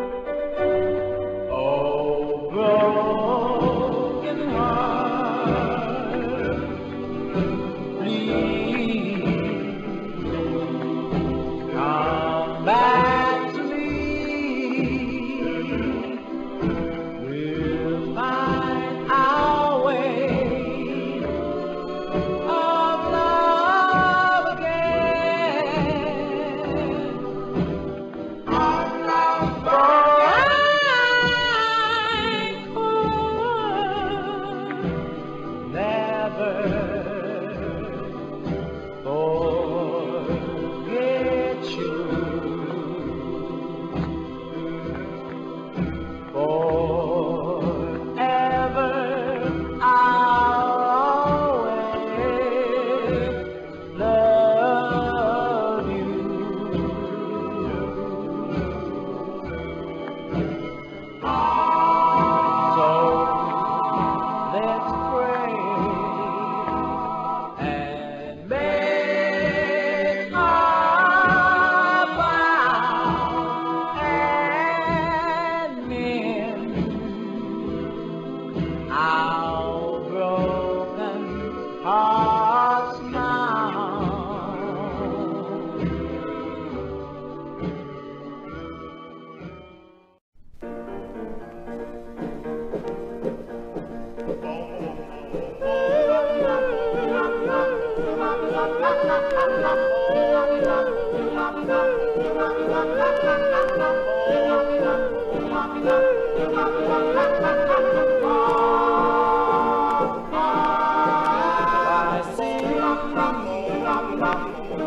Oh, Forever hearts now.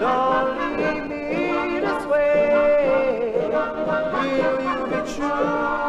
Don't leave me this way. Will you be true?